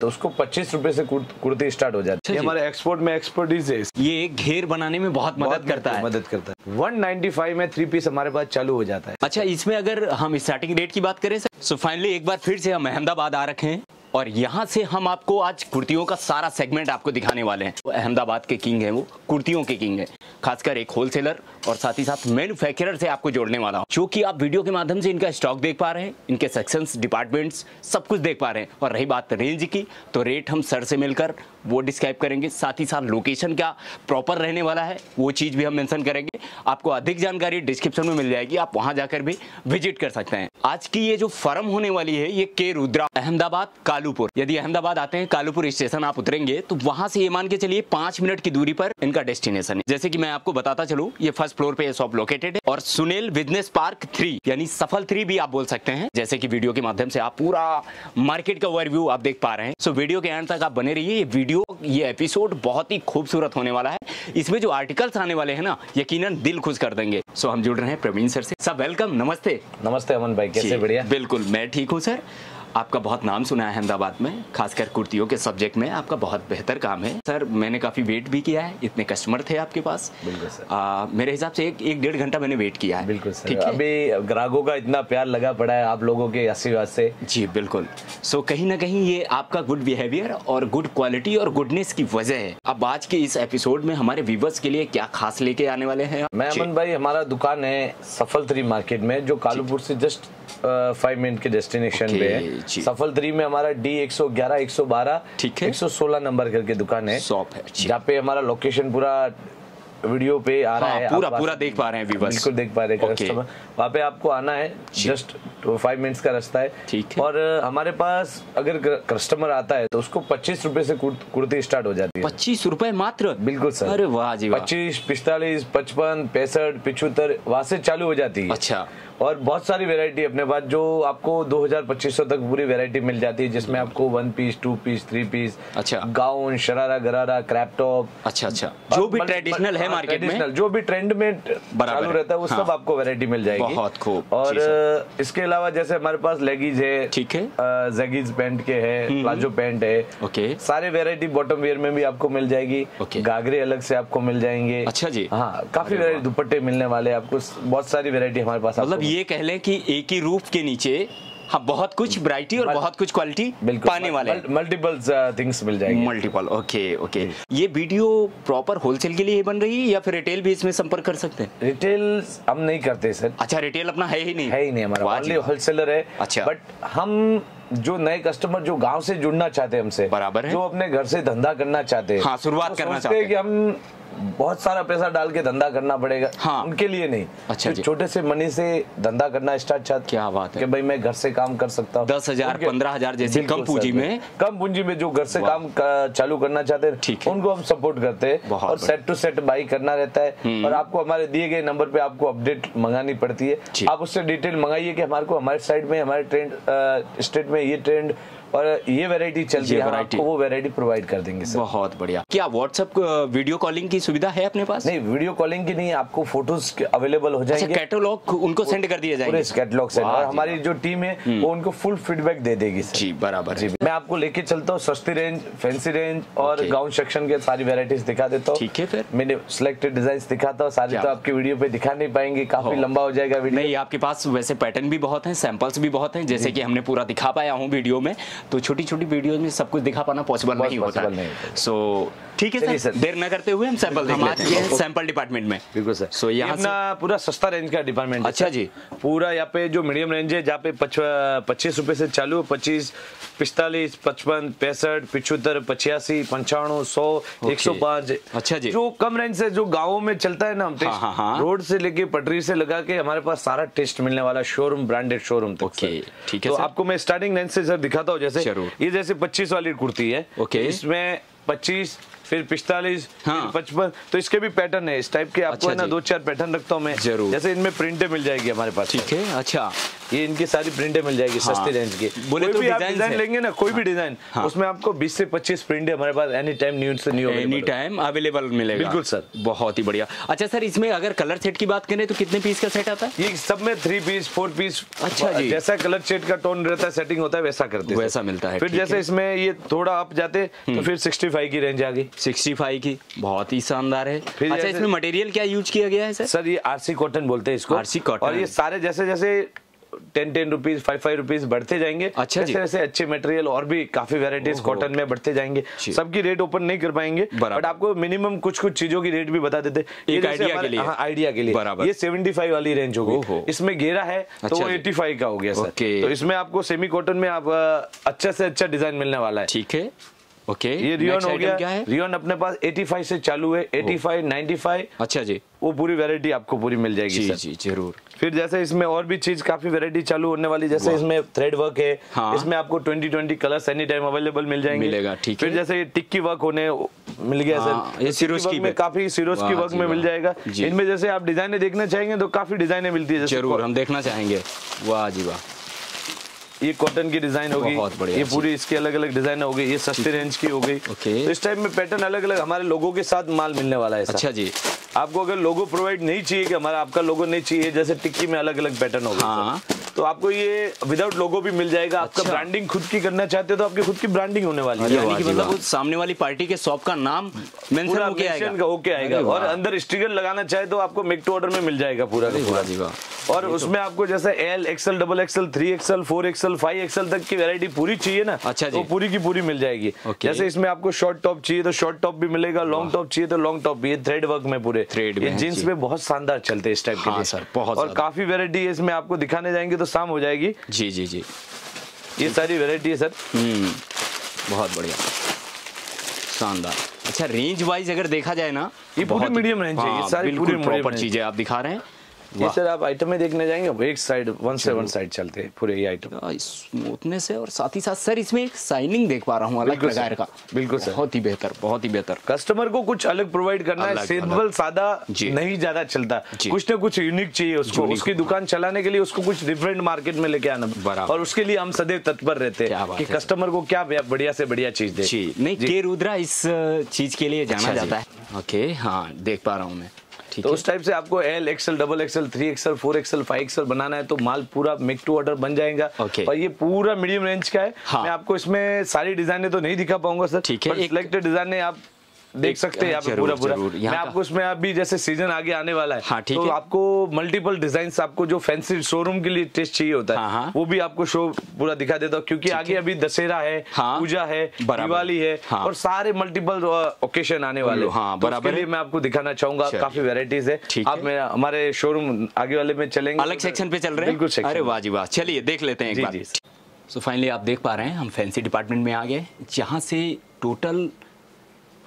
तो उसको पच्चीस रुपए से कुर्ते स्टार्ट हो जाती है। हमारे एक्सपोर्ट में एक्सपर्टीज है। ये घेर बनाने में बहुत बहुत मदद करता है। मदद करता है। 195 में थ्री पीस हमारे पास चालू हो जाता है। अच्छा इसमें अगर हम स्टार्टिंग रेट की बात करें सर सो फाइनली एक बार फिर से हम अहमदाबाद आ रखे हैं। और यहाँ से हम आपको आज कुर्तियों का सारा सेगमेंट आपको दिखाने वाले हैं। वो अहमदाबाद के किंग हैं वो, कुर्तियों के किंग हैं। खासकर एक होलसेलर और साथ ही साथ मैन्युफैक्चरर से आपको जोड़ने वाला हूँ। जो कि आप वीडियो के माध्यम से इनका स्टॉक देख पा रहे हैं, इनके सेक्शंस डिपार्टमेंट्स सब कुछ देख पा रहे हैं। और रही बात रेंज की तो रेट हम सर से मिलकर वो डिस्क्राइब करेंगे। साथ ही साथ लोकेशन क्या प्रॉपर रहने वाला है, वो चीज़ भी हम मेंशन करेंगे। आपको अधिक जानकारी डिस्क्रिप्शन में मिल जाएगी, आप वहाँ जाकर भी विज़िट कर सकते हैं। आज की ये जो फर्म होने वाली है, ये के रुद्रा, अहमदाबाद, कालूपुर। यदि अहमदाबाद आते हैं, कालूपुर स्टेशन आप उतरेंगे तो वहाँ से ये मान के चलिए पाँच मिनट की दूरी पर इनका डेस्टिनेशन है। जैसे कि मैं आपको बताता चलूँ, ये फ़र्स्ट फ्लोर पे शॉप लोकेटेड है और सुनील बिज़नेस पार्क थ्री यानी सफल थ्री भी आप बोल सकते हैं। जैसे कि वीडियो के माध्यम से आप पूरा मार्केट का ओवरव्यू आप देख पा रहे हैं। सो वीडियो के एंड तक आप बने रहिए, ये वीडियो ये एपिसोड बहुत ही खूबसूरत होने वाला है। इसमें जो आर्टिकल्स आने वाले हैं ना यकीनन दिल खुश कर देंगे। सो हम जुड़ रहे हैं प्रवीण सर से। सब वेलकम नमस्ते। नमस्ते अमन भाई कैसे बढ़िया। बिल्कुल मैं ठीक हूँ सर आपका बहुत नाम सुना है अहमदाबाद में खासकर कुर्तियों के सब्जेक्ट में आपका बहुत बेहतर काम है। सर मैंने काफ़ी वेट भी किया है इतने कस्टमर थे आपके पास। बिल्कुल सर। आ, मेरे हिसाब से एक एक डेढ़ घंटा मैंने वेट किया है। बिल्कुल सर। ठीक है? अभी ग्राहकों का इतना प्यार लगा पड़ा है आप लोगों के आशीर्वाद से। जी बिल्कुल। सो कहीं ना कहीं ये आपका गुड बिहेवियर और गुड क्वालिटी और गुडनेस की वजह है। अब आज के इस एपिसोड में हमारे व्यूवर्स के लिए क्या खास लेके आने वाले हैं मैं अमन भाई हमारा दुकान है सफल थ्री मार्केट में जो कालूपुर से जस्ट फाइव मिनट के डेस्टिनेशन पे है। जी। सफल थ्री में हमारा डी एक सौ ग्यारह एक सौ बारह ठीक है। एक सौ सोलह नंबर करके दुकान है शॉप है। जहाँ पे हमारा लोकेशन पूरा वीडियो पे आ रहा हाँ, है पूरा- पूरा देख पा रहे हैं viewers। बिल्कुल देख पा रहे हैं। कस्टमर वहाँ पे आपको आना है। जस्ट फाइव मिनट्स का रास्ता है ठीक है। और हमारे पास अगर कस्टमर आता है तो उसको पच्चीस रूपए से कुर्ती स्टार्ट हो जाती है पच्चीस रूपए मात्र बिल्कुल सर अरे वाह जी पच्चीस पिस्तालीस पचपन पैंसठ पिछहत्तर वहाँ से चालू हो जाती है अच्छा और बहुत सारी वैरायटी अपने पास जो आपको 2000 2500 तक पूरी वेरायटी मिल जाती है जिसमें आपको one piece two piece three piece अच्छा। Gown sharara gharara crepe top अच्छा अच्छा जो भी ट्रेडिशनल है मार्केट में जो भी ट्रेंड में चालू रहता है वो हाँ। सब आपको वैरायटी मिल जाएगी बहुत खूब। और इसके अलावा जैसे हमारे पास लेगीज है ठीक है। जैगीज पैंट के है प्लाजो पैंट है ओके। सारे वेरायटी बॉटम वेयर में भी आपको मिल जाएगी। घाघरे अलग से आपको मिल जाएँगे अच्छा जी। हाँ काफ़ी वैरायटी दुपट्टे मिलने वाले हैं आपको बहुत सारी वेरायटी हमारे पास मतलब ये कह लें कि एक ही रूफ के नीचे हाँ बहुत कुछ वैरायटी और बहुत कुछ क्वालिटी पाने वाले मल्टीपल थिंग्स मिल जाएँगे। मल्टीपल ओके ओके ये वीडियो प्रॉपर होलसेल के लिए ही बन रही है या फिर रिटेल भी इसमें संपर्क कर सकते हैं? रिटेल हम नहीं करते सर अच्छा रिटेल अपना है ही नहीं। है ही नहीं हमारा। होलसेलर है। अच्छा। बट हम जो नए कस्टमर जो गाँव से जुड़ना चाहते हैं हमसे बराबर है। जो अपने घर से धंधा करना चाहते हैं हाँ, शुरुआत वो करना सोचते हैं चाहते कि हम बहुत सारा पैसा डाल के धंधा करना पड़ेगा। हाँ। उनके लिए नहीं। अच्छा जी। छोटे से मनी से धंधा करना स्टार्ट चाहते क्या बात है। कि भाई मैं घर से काम कर सकता हूँ। दस हज़ार, पंद्रह हज़ार जैसी कम पूंजी में। कम पूंजी में जो घर से काम चालू करना चाहते हैं उनको हम सपोर्ट करते हैं और सेट टू सेट बाई करना रहता है। और आपको हमारे दिए गए नंबर पे आपको अपडेट मंगानी पड़ती है। आप उससे डिटेल मंगाइए कि हमारे को हमारे साइड में हमारे ट्रेंड स्टेट में ये ट्रेंड और ये वेरायटी चलती है आपको वो वेरायटी प्रोवाइड कर देंगे सर बहुत बढ़िया। क्या व्हाट्सएप वीडियो कॉलिंग की सुविधा है अपने पास? नहीं वीडियो कॉलिंग की नहीं आपको फ़ोटोज़ अवेलेबल हो अच्छा जाएँगे। कैटलॉग उनको सेंड कर दिया पूरे जाएँगे कैटलॉग से। और हमारी जो टीम है वो उनको फुल फीडबैक दे देगी सर जी बराबर। जी मैं आपको लेके चलता हूँ सस्ती रेंज फैंसी रेंज और गाउन सेक्शन के सारी वेरायटीज दिखा देता हूँ। ठीक है फिर। मैंने सिलेक्टेड डिज़ाइन दिखाता हूँ सारी तो। आपकी वीडियो पे दिखा नहीं पाएँगे काफ़ी लंबा हो जाएगा नहीं आपके पास वैसे पैटर्न भी बहुत है सैंपल्स भी बहुत है जैसे की हमने पूरा दिखा पाया हूँ वीडियो में। तो छोटी छोटी वीडियो में सब कुछ दिखा पाना पॉसिबल नहीं होता। सो ठीक है सर। देर न करते हुए हम सैंपल हम आज ये- सैंपल डिपार्टमेंट में। बिल्कुल सर। सो यहाँ अपना पूरा सस्ता रेंज का डिपार्टमेंट अच्छा जी। पूरा यहाँ पे जो मीडियम रेंज है जहाँ पे पच्चीस रुपए से चालू पच्चीस पिस्तालीस पचपन पैंसठ पिछहत्तर पचासी पंचाणु सौ एक सौ पाँच। अच्छा जी। जो कम रेंज से जो गाँव में चलता है ना हम हाँ, हाँ, हाँ। रोड से लेके पटरी से लगा के हमारे पास सारा टेस्ट मिलने वाला शोरूम ब्रांडेड शोरूम तक ओके, ठीक है तो आपको मैं स्टार्टिंग रेंज से सर दिखाता हूँ जैसे। ये जैसे पच्चीस वाली कुर्ती है ओके। इसमें पच्चीस फिर पिस्तालीस हाँ। पचपन। तो इसके भी पैटर्न है। इस टाइप के आपको अच्छा ना दो चार पैटर्न रखता हूँ मैं। ज़रूर। जैसे इनमें प्रिंटें मिल जाएगी हमारे पास। ठीक है अच्छा। ये इनकी सारी प्रिंटें मिल जाएगी हाँ। सस्ते रेंज की। बोले कोई तो भी आप डिज़ाइन लेंगे ना कोई भी डिज़ाइन हाँ। उसमें आपको 20 से 25 प्रिंट है हमारे पास एनी टाइम न्यू से न्यू एनी टाइम अवेलेबल मिलेगा। बिल्कुल, सर। बहुत ही बढ़िया। अच्छा सर इसमें अगर कलर सेट की बात करें तो कितने पीस का सेट आता है? ये सब में थ्री पीस फोर पीस अच्छा जी। जैसा कलर सेट का टोन रहता है सेटिंग होता है वैसा करते हैं। वैसा मिलता है, फिर जैसे हम्म। इसमें ये थोड़ा अप जाते तो फिर 65 की रेंज आ गई। 65 की बहुत ही शानदार है। फिर अच्छा इसमें मटेरियल क्या यूज़ किया गया है सर? सर ये आरसी कॉटन बोलते हैं इसको। आरसी कॉटन और ये सारे जैसे जैसे ten ten rupees five five rupees बढ़ते जाएँगे। अच्छा। जैसे जैसे अच्छे मटेरियल और भी काफ़ी वेराइटीज कॉटन में बढ़ते जाएँगे। सबकी रेट ओपन नहीं कर पाएँगे। बट आपको मिनिमम कुछ कुछ चीज़ों की रेट भी बता देते। ये एक जैसे के लिए। हाँ आइडिया के लिए। बराबर। ये 75 वाली रेंज। होगी। इसमें घेरा है तो अच्छा वो जी। 85 का हो गया सर। तो इसमें आपको सेमी कॉटन में आप अच्छा से अच्छा डिज़ाइन मिलने वाला है। ठीक है। ओके ये रियोन हो गया। क्या है? रियोन अपने पास 85 से चालू है। 85 95 अच्छा जी। वो पूरी वैरायटी आपको पूरी मिल जाएगी जी सर जी ज़रूर। फिर जैसे इसमें और भी चीज़ काफ़ी वैरायटी चालू होने वाली जैसे इसमें थ्रेड वर्क है। हाँ। इसमें आपको 20 20 कलर्स एनी टाइम अवेलेबल मिल जाएँगे। मिलेगा, ठीक फिर जैसे ये टिक्की वर्क होने मिल गया हाँ, सर ये तो सिरोस्की टिक्की वर्क में काफ़ी सिरोस की वर्क में मिल जाएगा। इनमें जैसे आप डिजाइने देखना चाहेंगे तो काफ़ी डिजाइने मिलती है ज़रूर हम देखना चाहेंगे। वाह जी वाह। ये कॉटन की डिज़ाइन होगी बहुत बढ़िया ये पूरी इसकी अलग अलग डिज़ाइन हो गई ये सस्ते रेंज की हो गई ओके। तो इस टाइप में पैटर्न अलग अलग हमारे लोगों के साथ माल मिलने वाला है अच्छा जी। आपको अगर लोगो प्रोवाइड नहीं चाहिए कि हमारा आपका लोगो नहीं चाहिए जैसे टिक्की में अलग अलग पैटर्न होगा हाँ। तो आपको ये विदाउट लोगो भी मिल जाएगा। अच्छा। आपका। ब्रांडिंग खुद की करना चाहते हो तो आपकी खुद की ब्रांडिंग होने वाली है। यानी कि मतलब सामने वाली पार्टी के शॉप का नाम मेंशन होके आएगा। mention का होके आएगा। और अंदर स्टिकर लगाना चाहे तो आपको मेक टू ऑर्डर में मिल जाएगा पूरा का पूरा। जी वाह। और उसमें आपको जैसे L XL double XL three XL four XL five XL तक की वैरायटी पूरी चाहिए ना अच्छा जी। तो पूरी की पूरी मिल जाएगी। जैसे इसमें आपको शॉर्ट टॉप चाहिए तो शॉर्ट टॉप भी मिलेगा लॉन्ग टॉप चाहिए तो लॉन्ग टॉप भी थ्रेड वर्क में पूरे। में, जींस में बहुत शानदार चलते इस टाइप के हाँ सर, बहुत और काफ़ी वेरायटी है इसमें आपको दिखाने जाएँगे तो शाम हो जाएगी। जी जी जी। ये सारी वेरायटी है सर। हम्म बहुत बढ़िया। शानदार। अच्छा रेंज वाइज अगर देखा जाए ना ये पूरी बहुत medium range है, ये हाँ, सारी पूरी प्रॉपर चीज़ें आप दिखा रहे हैं। ये सर आप आइटम में देखने जाएँगे एक साइड वन से वन साइड चलते हैं पूरे ये आइटम स्मूथनेस है और साथ ही साथ सर इसमें एक साइनिंग देख पा रहा हूँ अलग प्रकार का। बिल्कुल सर। बहुत ही बेहतर बहुत ही बेहतर। कस्टमर को कुछ अलग प्रोवाइड करना है सिंपल सादा नहीं ज़्यादा चलता। कुछ ना कुछ यूनिक चाहिए उसको। उसकी दुकान चलाने के लिए उसको कुछ डिफरेंट मार्केट में लेके आना। और उसके लिए हम सदैव तत्पर रहते हैं कि कस्टमर को क्या बढ़िया से बढ़िया चीज़ दे। नहीं के रुद्रा इस चीज़ के लिए जाना अच्छा जाता है। ओके हाँ देख पा रहा हूँ मैं। तो उस टाइप से आपको L XL double XL three XL four XL five XL बनाना है तो माल पूरा मेक टू ऑर्डर बन जाएगा. और ये पूरा मीडियम रेंज का है हाँ। मैं आपको इसमें सारी डिजाइने तो नहीं दिखा पाऊँगा सर ठीक है, सिलेक्टेड डिजाइने आप देख सकते हैं यहाँ पे पूरा पूरा मैं आपको इसमें अभी जैसे सीज़न आगे आने वाला है हाँ, तो है। आपको मल्टीपल डिज़ाइन आपको जो फैंसी शोरूम के लिए टेस्ट चाहिए होता है हाँ, हाँ। वो भी आपको शो पूरा दिखा देता हूँ क्योंकि आगे अभी दशहरा है हाँ, पूजा है दिवाली है हाँ। और सारे मल्टीपल ओकेशन आने वाले हैं। हाँ, तो बराबर है। मैं आपको दिखाना चाहूँगा काफ़ी वेराइटीज है आप हमारे शोरूम आगे वाले में चलेंगे अलग सेक्शन पे चल रहे हैं बिल्कुल अरे में। वाह जी वाह चलिए देख लेते हैं एक बार। सो फाइनली आप देख पा रहे हैं हम फैंसी डिपार्टमेंट में आ गए जहाँ से टोटल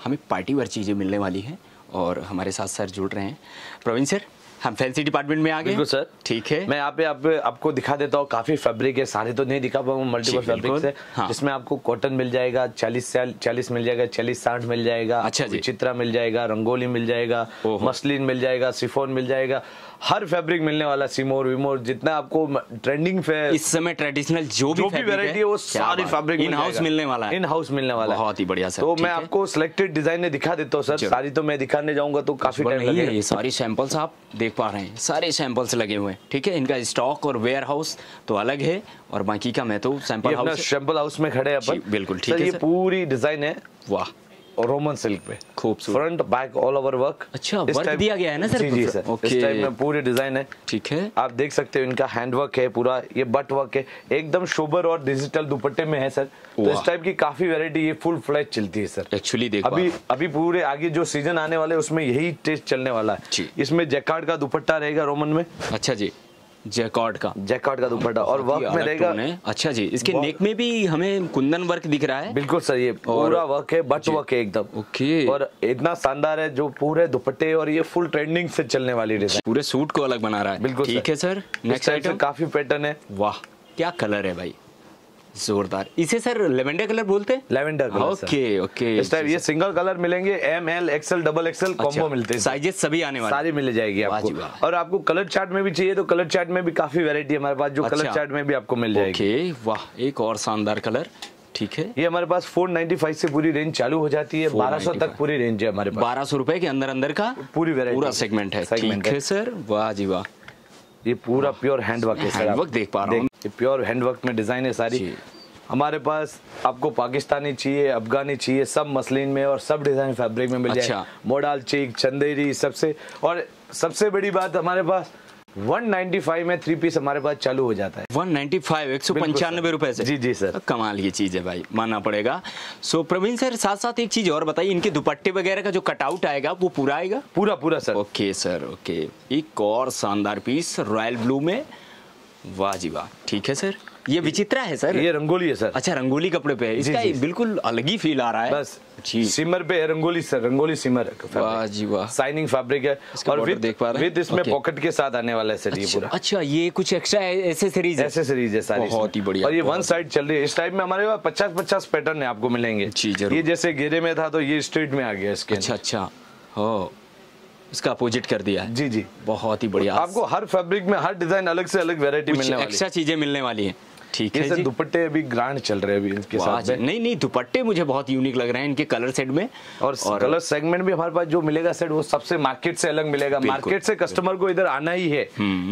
हमें पार्टी वेयर चीज़ें मिलने वाली हैं और हमारे साथ सर जुड़ रहे हैं। प्रवीण सर हम फैंसी डिपार्टमेंट में आ गए। बिल्कुल सर। ठीक है। मैं यहाँ पे आप, आपको दिखा देता हूँ काफ़ी फैब्रिक है सारे तो नहीं दिखा पाऊँगा मल्टीपल फैब्रिक है। हाँ। जिसमें आपको कॉटन मिल जाएगा चालीस चालीस मिल जाएगा चालीस साठ मिल जाएगा अच्छा। चित्रा मिल जाएगा रंगोली मिल जाएगा मसलिन मिल जाएगा सिफोन मिल जाएगा हर फैब्रिक मिलने वाला सिमोर विमोर जितना आपको ट्रेंडिंग इस समय ट्रेडिशनल जो भी जो भी वेरायटी है वो सारी। फैब्रिक इन हाउस मिलने वाला है। इन हाउस मिलने वाला है। बहुत ही बढ़िया सर। तो मैं आपको सिलेक्टेड डिज़ाइन दिखा देता हूँ सर। सारी तो मैं दिखाने जाऊँगा तो काफ़ी टाइम ये सारी सैंपल्स आप देख पा रहे हैं। सारे सैंपल्स लगे हुए हैं ठीक है? इनका स्टॉक और वेयर हाउस तो अलग है और बाकी का मैं तो सैंपल हाउस सैंपल हाउस में खड़े हैं अपन। बिल्कुल, ठीक है ये पूरी डिज़ाइन है। वाह। और रोमन सिल्क पे। खूबसूरत। Front back all over work अच्छा, work दिया गया है ना सर? जी जी सर ओके। इस टाइप में पूरी डिज़ाइन है। ठीक है। आप देख सकते हो इनका हैंड वर्क है पूरा ये बट वर्क है। एकदम शोबर और डिजिटल दुपट्टे में है सर तो इस टाइप की काफ़ी वैरायटी ये फुल फ्लैट चलती है सर एक्चुअली देख अभी अभी पूरे आगे जो सीज़न आने वाले उसमें यही टेस्ट चलने वाला है। इसमें जैकार्ड का दुपट्टा रहेगा रोमन में। अच्छा जी। जैकॉर्ड का। जैकॉर्ड का दुपट्टा और वर्क में रहेगा। अच्छा जी इसके नेक में भी हमें कुंदन वर्क दिख रहा है। बिल्कुल सर ये पूरा वर्क है बट वर्क है एकदम। ओके। और इतना शानदार है जो पूरे दुपट्टे और ये फुल ट्रेंडिंग से चलने वाली डिज़ाइन पूरे सूट को अलग बना रहा है। बिल्कुल ठीक है सर नेक्स्ट साइड आइटम काफ़ी पैटर्न है। वाह क्या कलर है भाई। जोरदार। इसे सर लेवेंडर कलर बोलते हैं? Lavender colour okay okay. Type ये सिंगल कलर मिलेंगे M L XL double XL combo मिलते हैं। साइजेस सभी आने वाले। सारी मिल जाएगी आपको। और आपको कलर चार्ट में भी चाहिए तो कलर चार्ट में भी काफ़ी वैरायटी है हमारे पास जो कलर अच्छा। चार्ट में भी आपको मिल जाएगी। ओके वाह एक और शानदार कलर ठीक है। ये हमारे पास 495 से पूरी रेंज चालू हो जाती है 1200 तक पूरी रेंज है हमारे पास। बारह सौ रुपए के अंदर अंदर का पूरी पूरा सेगमेंट है। ठीक। है सर। वाह जी वाह। ये पूरा प्योर हैंडवर्क है सर हैंडवर्क देख पा रहा हूँ। ये प्योर हैंडवर्क में डिज़ाइन है सारी हमारे पास आपको पाकिस्तानी चाहिए अफगानी चाहिए सब मसलिन में और सब डिज़ाइन फैब्रिक में मिल अच्छा। जाए मोडाल चीक चंदेरी सबसे और सबसे बड़ी बात हमारे पास 195 में थ्री पीस हमारे पास चालू हो जाता है। 195 एक सौ पंचानबे पंचानवे। रुपए से? जी, जी, सर। कमाल ये चीज़ है भाई मानना पड़ेगा। सो प्रवीण सर साथ साथ एक चीज़ और बताइए इनके दुपट्टे वगैरह का जो कटआउट आएगा वो पूरा आएगा? पूरा पूरा सर। Okay sir okay. एक और शानदार पीस रॉयल ब्लू में। वाह जी वाह ठीक है सर? ये विचित्रा है सर। ये रंगोली है सर। अच्छा रंगोली कपड़े पे है। इसका जी। बिल्कुल अलग ही फील आ रहा है। बस जी। सिमर पे है रंगोली सर रंगोली सिमर वाह जी वाह। साइनिंग फैब्रिक है। और विद देख पा रहे विद इसमें पॉकेट के साथ आने वाला है सर ये अच्छा, पूरा। अच्छा ये कुछ एक्स्ट्रा एसेसरीज है? एसेसरीज है सारी बहुत ही बढ़िया, और ये वन साइड चल रही है। इस टाइप में हमारे पास पचास पचास पैटर्न है आपको मिलेंगे। जी, ज़रूर। ये जैसे घेरे में था तो ये स्ट्रीट में आ गया इसके अच्छा अच्छा। हो। इसका अपोजिट कर दिया है। जी जी। बहुत ही बढ़िया। आपको हर फैब्रिक में हर डिज़ाइन अलग से अलग वेरायटी मिलने वाली एक्स्ट्रा चीज़ें मिलने वाली हैं। ठीक है सर दुपट्टे अभी ग्रांड चल रहे हैं अभी इनके साथ में। नहीं नहीं दुपट्टे मुझे बहुत यूनिक लग रहे हैं इनके कलर सेट में। और, और कलर सेगमेंट भी हमारे पास जो मिलेगा सेट वो सबसे मार्केट से अलग मिलेगा। मार्केट से कस्टमर को इधर आना ही है।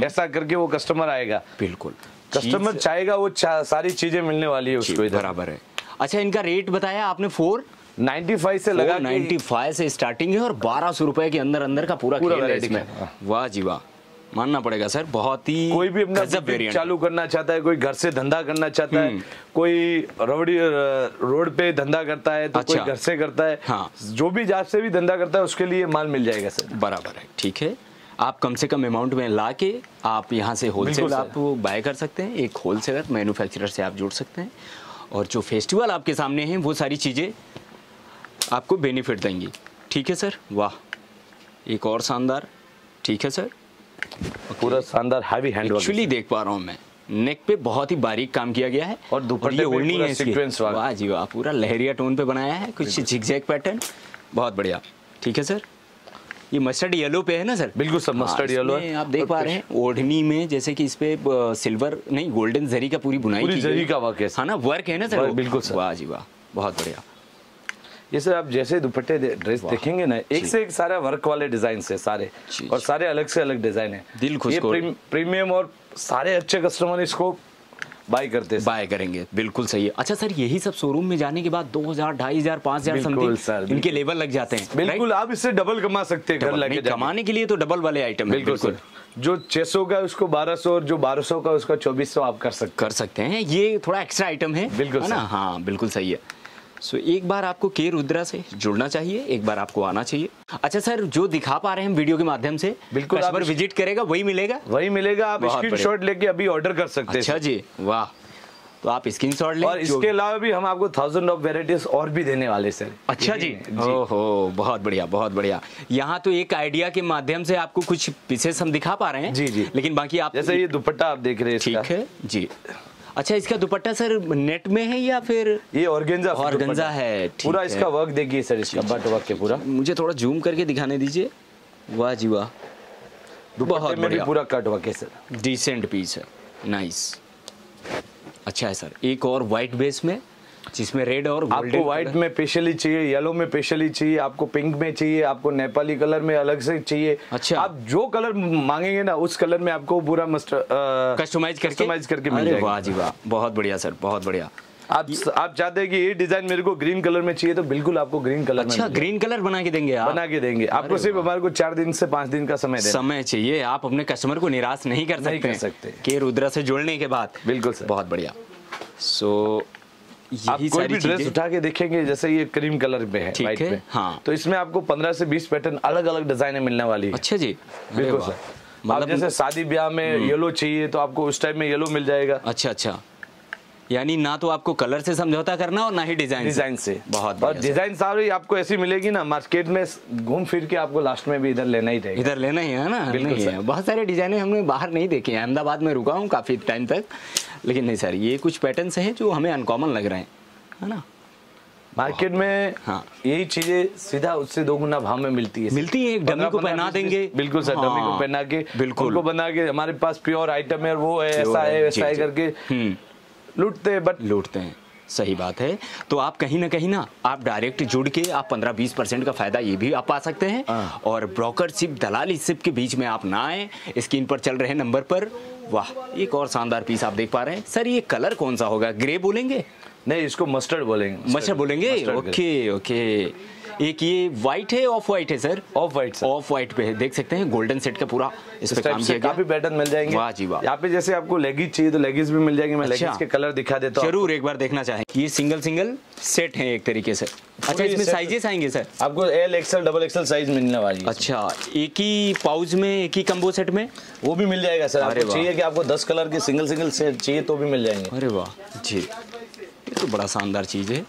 ऐसा करके वो कस्टमर आएगा। बिल्कुल। कस्टमर चाहेगा वो सारी चीज़ें मिलने वाली है उसको इधर। बराबर है। अच्छा इनका रेट बताया आपने फोर 95 से लगा के 95 से स्टार्टिंग है और बारह सौ रुपए के अंदर अंदर का पूरा पूरा खेल है इसमें। वाह जी वाह। मानना पड़ेगा सर बहुत ही कोई भी अपना चालू करना चाहता है कोई घर से धंधा करना चाहता है कोई रोडी रोड पे धंधा करता है तो कोई अच्छा। घर से करता है। हाँ। जो भी जहाँ से भी धंधा करता है उसके लिए माल मिल जाएगा सर। बराबर है ठीक है। आप कम से कम अमाउंट में ला के आप यहाँ से होलसेल बिल्कुल आप बाय कर सकते हैं। एक होलसेलर मैन्युफैक्चरर से आप जुड़ सकते हैं। और जो फेस्टिवल आपके सामने हैं वो सारी चीज़ें आपको बेनिफिट देंगी। ठीक है सर? वाह। एक और शानदार। ठीक है सर? पूरा शानदार हैवी हैंडवर्क एक्चुअली देख पा रहा हूँ मैं। नेक पे बहुत ही बारीक काम किया गया है और दुपट्टे ओढ़नी पूरा है वर्क। वाह जी वाह पूरा लहरिया टोन पे बनाया है कुछ झिकझैक पैटर्न बहुत बढ़िया। ठीक है सर? ये मस्टर्ड येलो पे है ना सर? बिल्कुल सर, मस्टर्ड येलो है। आप देख पा रहे हैं ओढ़नी में जैसे कि इस पे सिल्वर नहीं गोल्डन जरी का पूरी बुनाई पूरी जरी का वर्क है। हाँ ना वर्क है ना सर बिल्कुल सर। वाह जी वाह बहुत बढ़िया। ये सर आप जैसे दुपट्टे ड्रेस देखेंगे ना एक से एक सारे वर्क वाले डिज़ाइन है सारे। और सारे अलग से अलग डिज़ाइन है। दिल खुश ये प्रीम- प्रीमियम और सारे अच्छे कस्टमर इसको बाय करते हैं। बाय करेंगे। बिल्कुल सही है। अच्छा सर यही सब शोरूम में जाने के बाद दो हज़ार ढाई हज़ार पाँच हज़ार बिल्कुल सर, समथिंग इनके लेवल लग जाते हैं बिल्कुल आप इससे डबल कमा सकते हैं घर जाके। कमाने के लिए तो डबल वाले आइटम बिल्कुल सर। जो 600 का उसको 1200 और जो 1200 का उसका 2400 आप कर सकते कर सकते हैं। ये थोड़ा एक्स्ट्रा आइटम है बिल्कुल ना? हाँ बिल्कुल सही है। सो एक बार आपको के रुद्रा से जुड़ना चाहिए एक बार आपको आना चाहिए। अच्छा सर जो दिखा पा रहे हैं हम वीडियो के माध्यम से बिल्कुल, आप- विज़िट करेगा वही मिलेगा? वही मिलेगा आप स्क्रीनशॉट लेके अभी ऑर्डर कर सकते हैं अच्छा जी वाह। तो आप स्क्रीन शॉट लें और इसके अलावा भी हम आपको थाउज़ेंड ऑफ़ वेराइटीज और भी देने वाले सर अच्छा जी। ओहो बहुत बढ़िया बहुत बढ़िया। यहाँ तो एक आइडिया के माध्यम से आपको कुछ पीसेस हम दिखा पा रहे हैं जी, जी। लेकिन बाकी आप जैसे ये दुपट्टा आप देख रहे हैं ठीक है जी। अच्छा इसका दुपट्टा सर नेट में है या फिर ये ऑर्गेंजा ऑर्गेंजा है, पूरा इसका वर्क देखिए सर इसका बट वर्क के पूरा। मुझे थोड़ा जूम करके दिखाने दीजिए। वाह जी वाह। बहुत में भी बढ़िया। पूरा कट वर्क है सर। डिसेंट पीस है। नाइस अच्छा है सर एक और वाइट बेस में जिसमें रेड और आपको व्हाइट में पेशली चाहिए येलो में पेशली चाहिए आपको पिंक में चाहिए आपको नेपाली कलर में अलग से चाहिए। अच्छा। आप जो कलर मांगेंगे ना उस कलर में आपको पूरा कस्टमाइज कस्टमाइज करके? मिल जाएगा। वाह जी वाह बहुत बढ़िया सर बहुत बढ़िया। आप आप चाहते हैं कि ये डिज़ाइन मेरे को ग्रीन कलर में चाहिए तो बिल्कुल आपको ग्रीन कलर में अच्छा जाएगा। ग्रीन कलर बना के देंगे आप? बना के देंगे। आपको सिर्फ़ हमारे को चार दिन से पाँच दिन का समय देना समय चाहिए आप अपने कस्टमर को निराश नहीं कर सकते नहीं कर सकते। के रुद्रा से जुड़ने के बाद। बिल्कुल सर। बहुत बढ़िया। सो आप कोई भी ड्रेस उठा के देखेंगे जैसे ये क्रीम कलर में है ठीक है, में। हाँ। तो इसमें आपको 15 से 20 पैटर्न अलग अलग डिजाइने मिलने वाली है। अच्छा जी। बिल्कुल सर। मतलब जैसे शादी ब्याह में येलो चाहिए तो आपको उस टाइप में येलो मिल जाएगा। अच्छा अच्छा। यानी ना तो आपको कलर से समझौता करना और ना ही डिज़ाइन डिज़ाइन से से। बहुत और डिज़ाइन सारी आपको ऐसी मिलेगी ना मार्केट में घूम फिर के आपको लास्ट में भी इधर लेना ही रहेगा। इधर लेना ही है ना? बिल्कुल है। बहुत सारे डिजाइने हमने बाहर नहीं देखे हैं। अहमदाबाद में रुका हूँ काफ़ी टाइम तक। लेकिन नहीं सर ये कुछ पैटर्न्स हैं जो हमें अनकॉमन लग रहे हैं है ना मार्केट में हाँ। यही चीज़ें सीधा उससे दो गुना भाव में मिलती है मिलती है, एक डमी को पहना देंगे। बिल्कुल सर डमी को हाँ, पहना के बिल्कुल। उनको बना के हमारे पास प्योर आइटम है वो है ऐसा है, है वैसा है करके हम्म लूटते हैं बट लूटते हैं सही बात है तो आप कहीं ना कहीं ना आप डायरेक्ट जुड़ के आप 15-20 परसेंट का फ़ायदा ये भी आप पा सकते हैं हाँ। और ब्रोकरशिप दलालीशिप के बीच में आप ना आए स्क्रीन पर चल रहे नंबर पर वाह एक और शानदार पीस आप देख पा रहे हैं। सर ये कलर कौन सा होगा? ग्रे बोलेंगे? नहीं इसको मस्टर्ड बोलेंगे। मस्टर्ड बोलेंगे? ओके ओके एक ये व्हाइट है ऑफ़ व्हाइट है sir off white sir off white पे है। देख सकते हैं गोल्डन सेट का पूरा इस इस पे काम किया काफ़ी पैटर्न मिल जाएँगे। वाह जी वाह। यहाँ पे जैसे आपको लेगीज चाहिए तो लेगीज भी मिल जाएँगे। मैं अच्छा। लेगीज के कलर दिखा देता हूँ ज़रूर एक बार देखना चाहेंगे ये सिंगल सिंगल सेट है एक तरीके से। अच्छा इसमें साइजेस आएँगे सर आपको L XL double XL size मिलने वाली है। अच्छा एक ही पाउच में एक ही कम्बो सेट में? वो भी मिल जाएगा सर अरे आपको चाहिए कि आपको 10 कलर के सिंगल सिंगल सेट चाहिए तो भी मिल जाएँगे। अरे वाह जी। ये तो बड़ा शानदार चीज़ है।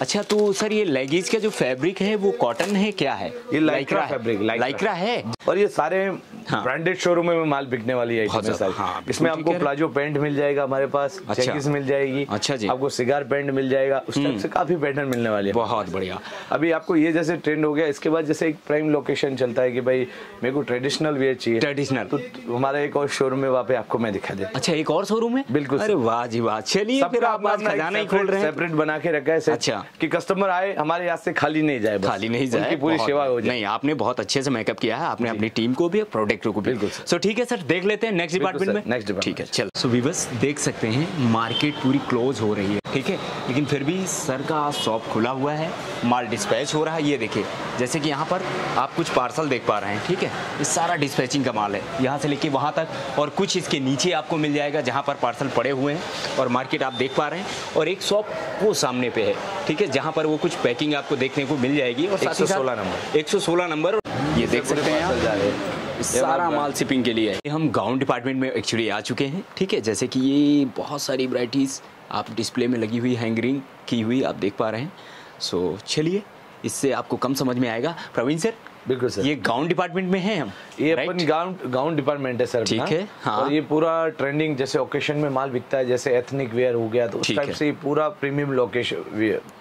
अच्छा तो सर ये लेगीज का जो फैब्रिक है वो कॉटन है क्या है? ये लाइक्रा है। फैब्रिक लाइक्रा है? और ये सारे हाँ। ब्रांडेड शोरूम में माल बिकने वाली है हाँ, इसमें आपको। प्लाजो पैंट मिल जाएगा हमारे पास अच्छा। चेकिस मिल जाएगी अच्छा जी। आपको सिगार पैंट मिल जाएगा उस टाइप से काफ़ी पैटर्न मिलने वाले हैं। बहुत बढ़िया। अभी आपको ये जैसे ट्रेंड हो गया इसके बाद जैसे एक प्राइम लोकेशन चलता है कि भाई मेरे को ट्रेडिशनल वेयर चाहिए। ट्रेडिशनल तो हमारा एक और शोरूम है वहाँ पे आपको मैं दिखा देता अच्छा एक और शोरूम है बिल्कुल अरे वाह जी वाह। चलिए फिर आप खजाना ही खोल रहे हैं। सेपरेट बना के रखा है अच्छा। कि कस्टमर आए हमारे यहाँ से खाली नहीं जाए खाली नहीं जाए। पूरी सेवा हो जाए। नहीं आपने बहुत अच्छे से मेकअप किया है। आपने अपनी टीम को भी प्रोडक्ट को भी बिल्कुल सो ठीक है सर देख लेते हैं नेक्स्ट डिपार्टमेंट में। department। ठीक है चल। सो विवस देख सकते हैं मार्केट पूरी क्लोज हो रही है ठीक है? लेकिन फिर भी सर का शॉप खुला हुआ है माल डिस्पैच हो रहा है ये देखिए। जैसे कि यहाँ पर आप कुछ पार्सल देख पा रहे हैं ठीक है? ये सारा डिस्पैचिंग का माल है। यहाँ से लेके वहाँ तक और कुछ इसके नीचे आपको मिल जाएगा जहाँ पर पार्सल पड़े हुए हैं और मार्केट आप देख पा रहे हैं और एक शॉप वो सामने पे है ठीक है? जहाँ पर वो कुछ पैकिंग आपको देखने को मिल जाएगी। और साथ 116 साथ नंबर। 116 नंबर ये देख सकते हैं। सारा माल शिपिंग के लिए। है हम गाउन डिपार्टमेंट में एक्चुअली आ चुके हैं ठीक है? जैसे कि ये बहुत सारी वराइटीज़ आप डिस्प्ले में लगी हुई हैंगरिंग की हुई आप देख पा रहे हैं। सो चलिए इससे आपको कम समझ में आएगा। प्रवीण सर बिल्कुल सर। ये गाउन डिपार्टमेंट में है हम ये right? अपन गाउन गाउन डिपार्टमेंट है सर ठीक है, हाँ। और ये पूरा ट्रेंडिंग जैसे ओकेशन में माल बिकता है जैसे एथनिक वेयर हो गया तो उस टाइप से पूरा प्रीमियम लोकेशन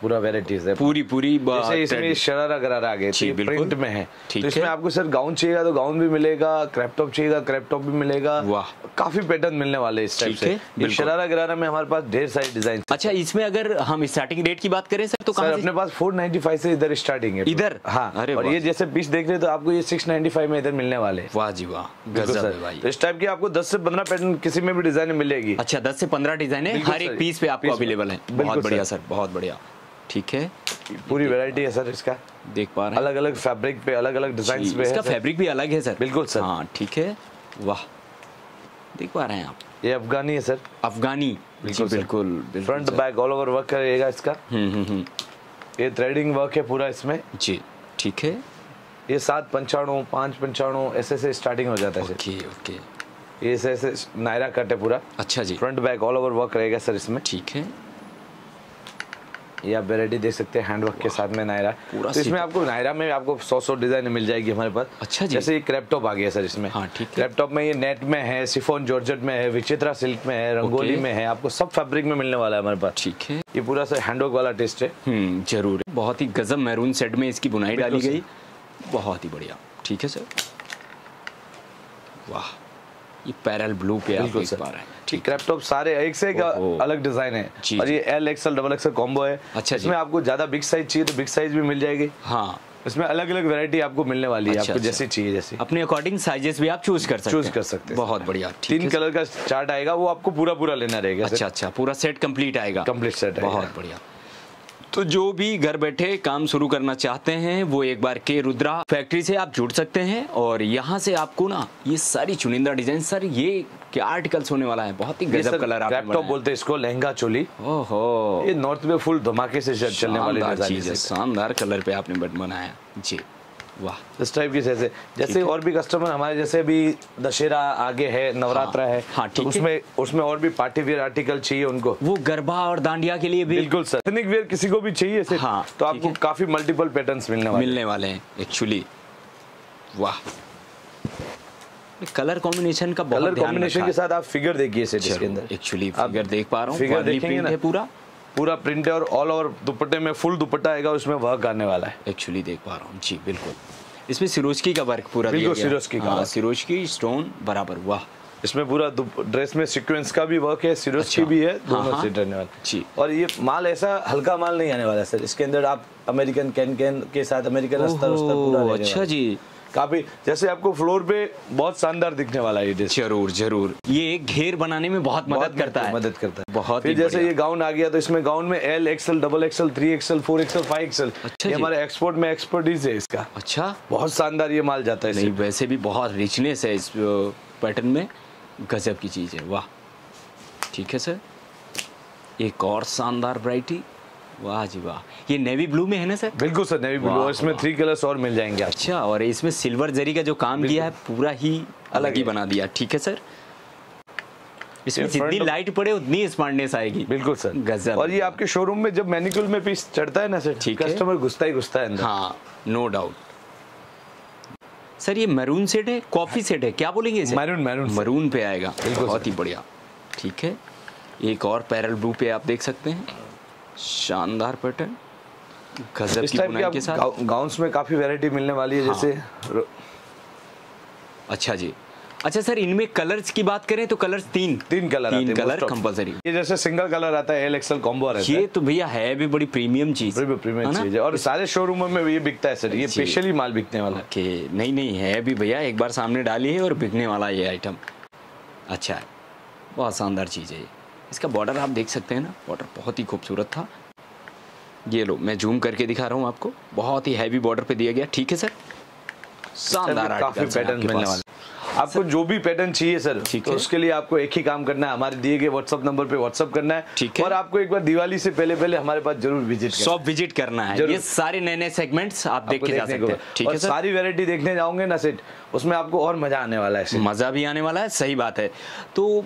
पूरा वेराइटीज है। पूरी पूरी जैसे इसमें शरारा गरारा आ गए जी, तो। प्रिंट में है। तो इसमें आपको सर गाउन चाहिएगा तो गाउन भी मिलेगा क्रैप टॉप चाहिएगा क्रैप टॉप भी मिलेगा। काफ़ी पैटर्न मिलने वाले इस टाइप से। शरारा गरारा में हमारे पास ढेर सारे डिज़ाइन अच्छा इसमें अगर हम स्टार्टिंग रेट की बात करें सर तो सर अपने पास 495 से इधर स्टार्टिंग है। इधर? हाँ। और ये जैसे पीस देख रहे हो तो आपको ये 695 में इधर मिलने वाले वाह जी वाह गजब है भाई। तो इस टाइप की आपको 10 से 15 पैटर्न किसी में भी डिज़ाइन मिलेगी। अच्छा 10 से 15 डिज़ाइन है हर एक पीस पे आपको अवेलेबल है। बहुत बढ़िया सर। बहुत बढ़िया। ठीक है। पूरी वैरायटी है सर इसका। देख पा रहे हैं। अलग अलग फैब्रिक पे अलग अलग डिज़ाइन पे इसका फैब्रिक भी अलग है सर। बिल्कुल सर। हाँ ठीक है। वाह। देख पा रहे हैं आप। ये अफगानी है सर। अफगानी। बिल्कुल बिल्कुल बिल्कुल front back all over work करेगा इसका। हम्म हम्म हम्म। ये थ्रेडिंग वर्क है पूरा इसमें। जी ठीक है। ये सात पंचाणु पाँच पंचाणु ऐसे से स्टार्टिंग हो जाता है ओके ओके ये ऐसे ऐसे नायरा कट है पूरा। अच्छा जी। Front back all over work रहेगा सर इसमें। ठीक है। ये आप वेरायटी देख सकते हैं हैंडवर्क के साथ में नायरा। पूरा तो इसमें आपको नायरा में आपको सौ सौ डिज़ाइन मिल जाएगी हमारे पास। अच्छा जी। जैसे ये क्रैप टॉप आ गया सर इसमें। हाँ, ठीक है। क्रैप में ये नेट में है सिफोन जॉर्जेट में है विचित्रा सिल्क में है रंगोली में है आपको सब फैब्रिक में मिलने वाला है हमारे पास। ठीक है। ये पूरा सर हैंडवर्क वाला टेस्ट है। हम्म ज़रूर। बहुत ही गजब मैरून सेट में इसकी बुनाई डाली गई। बहुत ही बढ़िया। ठीक है सर? वाह ये पैरल ब्लू पे आप देख पा रहे हैं। ठीक क्रैप टॉप सारे एक से एक। अलग डिज़ाइन है। जी, और ये L XL double XL combo है। अच्छा इसमें आपको ज़्यादा बिग साइज़ चाहिए तो बिग साइज़ भी मिल जाएगी। हाँ। इसमें अलग अलग वैरायटी आपको मिलने वाली है अच्छा, आपको अच्छा। जैसी चाहिए जैसी। अपने अकॉर्डिंग साइजेस भी आप चूज़ कर सकते चूज़ हैं। कर सकते हैं। बहुत बढ़िया। तीन कलर का चार्ट आएगा वो आपको पूरा पूरा लेना रहेगा अच्छा अच्छा पूरा सेट कंप्लीट आएगा। कंप्लीट सेट बहुत बढ़िया। तो जो भी घर बैठे काम शुरू करना चाहते हैं वो एक बार के रुद्रा फैक्ट्री से आप जुड़ सकते हैं और यहाँ से आपको ना ये सारी चुनिंदा डिज़ाइन सर ये क्या आर्टिकल्स होने वाला है? बहुत ही गजब कलर लैपटॉप। बोलते हैं इसको लहंगा चोली। ओहो। ये नॉर्थ में फुल धमाके से चलने वाली चीज़ है शानदार कलर पे आपने बट बनाया। जी। वाह। इस टाइप की जैसे जैसे और भी कस्टमर हमारे जैसे अभी दशहरा आगे है नवरात्रा हाँ, है हाँ, तो ठीक। उसमें उसमें और भी पार्टी वेयर आर्टिकल चाहिए उनको। वो गरबा और दांडिया के लिए भी बिल्कुल सर। एथनिक वेयर किसी को भी चाहिए सिर्फ़, हाँ, तो आपको काफ़ी मल्टीपल पैटर्न मिलने वाले हैं। मिलने वाले हैं एक्चुअली वाह। कलर कॉम्बिनेशन का बहुत कलर कॉम्बिनेशन के साथ आप फिगर देखिए इसके अंदर। एक्चुअली फिगर देख पा रहा हूँ फिगर देखेंगे पूरा। पूरा प्रिंट है और ऑल ओवर दुपट्टे में फुल दुपट्टा आएगा उसमें वर्क आने वाला है। एक्चुअली देख पा रहा हूँ। जी बिल्कुल। इसमें सिरोजकी का वर्क पूरा बिल्कुल, है। सिरोस्की का हाँ, सिरोजकी स्टोन बराबर वाह। इसमें पूरा ड्रेस में सीक्वेंस का भी वर्क है सिरोस अच्छा। की भी है हाँ, दोनों हाँ। सेट रहने वाले। जी। और ये माल ऐसा हल्का माल नहीं आने वाला सर। इसके अंदर आप अमेरिकन कैन कैन के साथ अमेरिकन अस्तर अस्तर पूरा अच्छा जी। काफ़ी जैसे आपको फ्लोर पे बहुत शानदार दिखने वाला है ये ड्रेस ज़रूर ज़रूर। ये घेर बनाने में बहुत मदद बहुत करता है। मदद करता है। बहुत फिर जैसे ये गाउन आ गया तो इसमें गाउन में L XL double XL three XL four XL five XL अच्छा ये हमारे एक्सपोर्ट में एक्सपर्टीज है इसका। अच्छा। बहुत शानदार ये माल जाता है नहीं वैसे भी बहुत रिचनेस है इस पैटर्न में। गजब की चीज़ है वाह। ठीक है सर एक और शानदार वैरायटी वाह जी वाह। ये नेवी ब्लू में है ना सर बिल्कुल सर नेवी ब्लू और इसमें थ्री कलर्स और मिल जाएँगे अच्छा और इसमें सिल्वर जरी का जो काम किया है पूरा ही अलग ही बना दिया। ठीक है सर इसमें जितनी लाइट पड़े उतनी स्मार्टनेस आएगी। बिल्कुल सर गजब। और ये आपके शोरूम में जब मैनिकुल में पीस चढ़ता है ना सर ठीक कस्टमर घुसता ही घुसता है हाँ नो डाउट सर ये मैरून सेट है कॉफ़ी सेट है क्या बोलेंगे इसे? Maroon maroon. मरून पे आएगा। बहुत ही बढ़िया। ठीक है एक और पैरल ब्लू पे आप देख सकते हैं। शानदार पैटर्न गजब की बुनाई के साथ। गाउ- गाउन्स में काफ़ी वैरायटी मिलने वाली है हाँ। जैसे अच्छा जी। अच्छा सर इनमें कलर्स की बात करें तो कलर्स तीन। तीन कलर तीन कलर कंपलसरी ये जैसे सिंगल कलर आता है एल एक्सएल कॉम्बो रहता ये तो भैया है भी बड़ी प्रीमियम चीज़। प्रीमियम प्रीमियम चीज़ है। और सारे शोरूम में ये बिकता है सर ये स्पेशली माल बिकने वाला है। नहीं नहीं है भी भैया एक बार सामने डाली है और बिकने वाला ये आइटम अच्छा है बहुत शानदार चीज़ है ये। इसका बॉर्डर आप देख सकते हैं ना। बॉर्डर बहुत ही खूबसूरत था। ये लो मैं जूम करके दिखा रहा हूँ आपको। बहुत ही हैवी बॉर्डर पे दिया गया। ठीक है सर शानदार काफ़ी पैटर्न मिलने वाले। आपको जो भी पैटर्न चाहिए सर ठीक तो है। उसके लिए आपको एक ही काम करना है। हमारे दिए गए व्हाट्सअप नंबर पे व्हाट्सअप करना है। ठीक है। और आपको एक बार दिवाली से पहले पहले हमारे पास ज़रूर विज़िट शॉप विज़िट करना है। ये सारे नए नए सेगमेंट्स आप देख के जा सकते हैं। ठीक है सर सारी वेरायटी देखने जाओगे ना सेट उसमें आपको और मज़ा आने वाला है मज़ा भी आने वाला है सही बात है। तो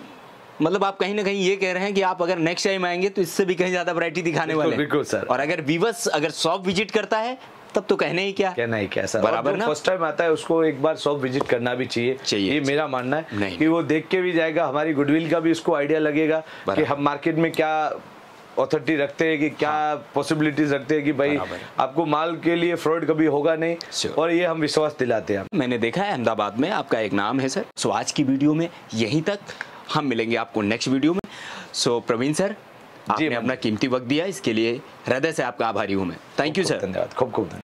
मतलब आप कहीं ना कहीं ये कह रहे हैं कि आप अगर नेक्स्ट टाइम आएँगे तो इससे भी कहीं ज़्यादा वैरायटी दिखाने वाले बिल्कुल, सर। और अगर वीवर्स अगर शॉप विज़िट करता है तब तो कहने ही क्या? कहना ही क्या सर? बराबर ना? फ़र्स्ट टाइम आता है उसको एक बार शॉप विज़िट करना भी चाहिए। चाहिए, ये मेरा मानना है नहीं। कि वो देख के भी जाएगा हमारी गुडविल का भी उसको आइडिया लगेगा कि हम मार्केट में क्या अथॉरिटी रखते हैं कि क्या पॉसिबिलिटीज हाँ। रखते हैं कि भाई आपको माल के लिए फ्रॉड कभी होगा नहीं। और ये हम विश्वास दिलाते हैं मैंने देखा है अहमदाबाद में आपका एक नाम है सर। सो आज की वीडियो में यहीं तक। हम मिलेंगे आपको नेक्स्ट वीडियो में। सो प्रवीण सर आपने। अपना कीमती वक्त दिया इसके लिए हृदय से आपका आभारी हूँ मैं। थैंक यू सर धन्यवाद। खूब खूब धन्यवाद।